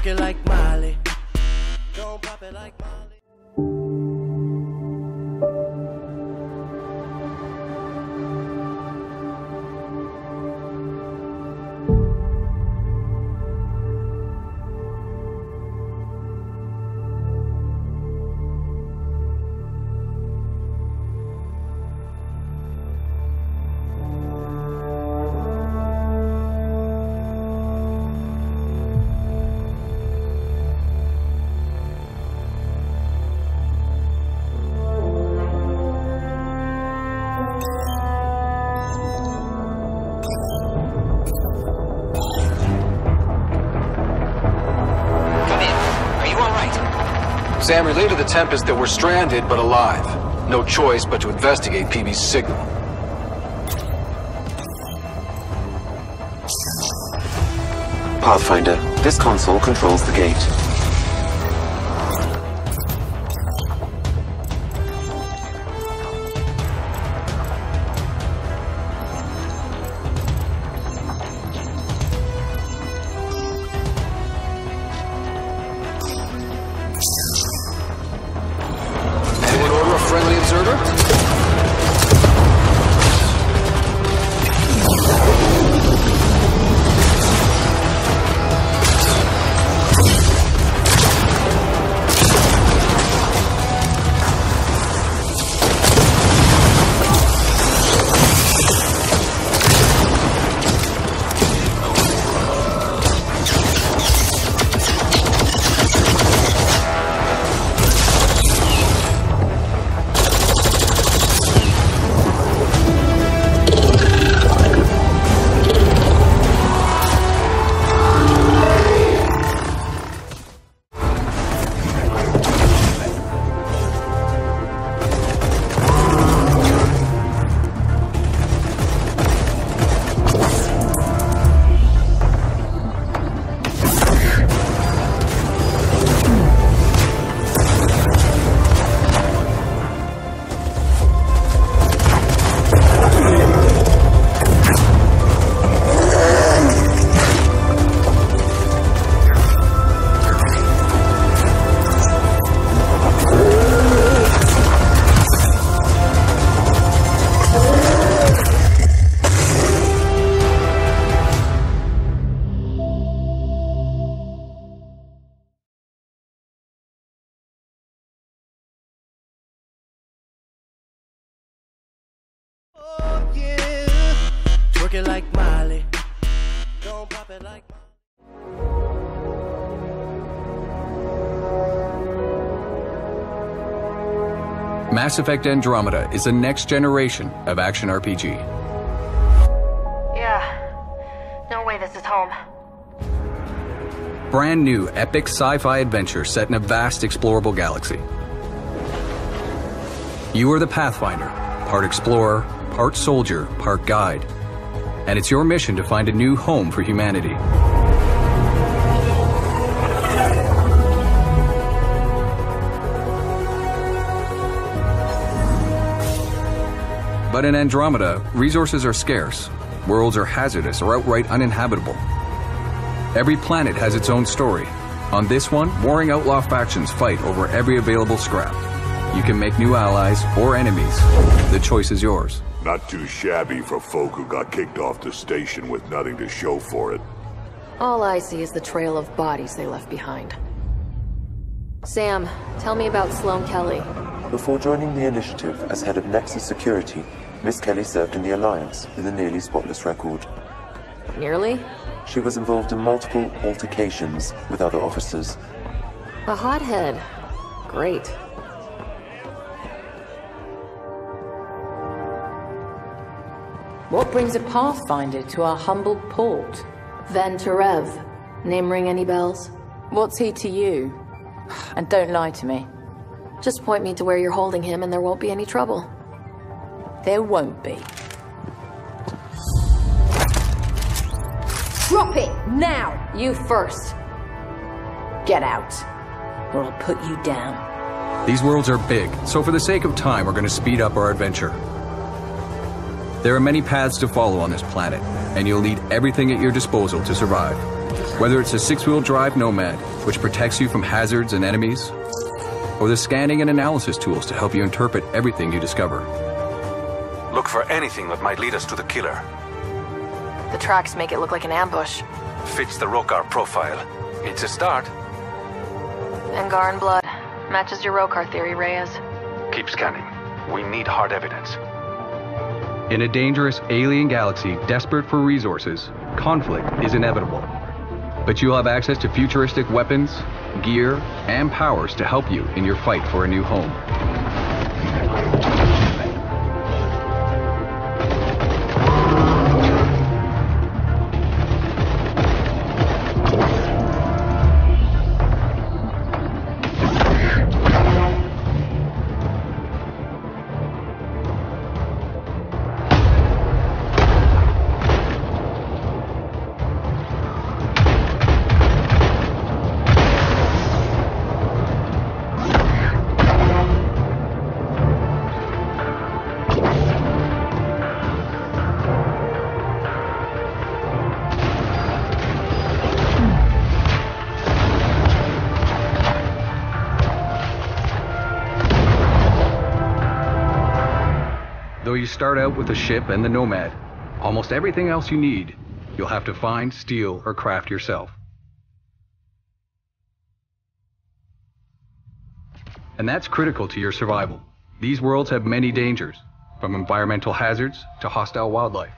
Work it like Molly. Don't pop it like Molly. Sam relayed to the Tempest that we're stranded but alive. No choice but to investigate Peebee's signal. Pathfinder, this console controls the gate. It like Molly. Don't pop it like Molly. Mass Effect Andromeda is the next generation of action RPG. Yeah. No way this is home. Brand new epic sci fi adventure set in a vast explorable galaxy. You are the Pathfinder, part explorer, part soldier, part guide. And it's your mission to find a new home for humanity. But in Andromeda, resources are scarce, worlds are hazardous or outright uninhabitable. Every planet has its own story. On this one, warring outlaw factions fight over every available scrap. You can make new allies or enemies. The choice is yours. Not too shabby for folk who got kicked off the station with nothing to show for it. All I see is the trail of bodies they left behind. Sam, tell me about Sloane Kelly. Before joining the initiative as head of Nexus Security, Miss Kelly served in the Alliance with a nearly spotless record. Nearly? She was involved in multiple altercations with other officers. A hothead. Great. What brings a Pathfinder to our humble port? Ven Terev. Name ring any bells? What's he to you? And don't lie to me. Just point me to where you're holding him and there won't be any trouble. There won't be. Drop it! Now! You first. Get out, or I'll put you down. These worlds are big, so for the sake of time, we're going to speed up our adventure. There are many paths to follow on this planet, and you'll need everything at your disposal to survive. Whether it's a six-wheel drive Nomad, which protects you from hazards and enemies, or the scanning and analysis tools to help you interpret everything you discover. Look for anything that might lead us to the killer. The tracks make it look like an ambush. Fits the Roekaar profile. It's a start. Angaran blood. Matches your Roekaar theory, Reyes. Keep scanning. We need hard evidence. In a dangerous alien galaxy desperate for resources, conflict is inevitable. But you'll have access to futuristic weapons, gear, and powers to help you in your fight for a new home. Though you start out with the ship and the Nomad, almost everything else you need, you'll have to find, steal, or craft yourself. And that's critical to your survival. These worlds have many dangers, from environmental hazards to hostile wildlife.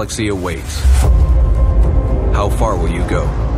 Galaxy awaits. How far will you go?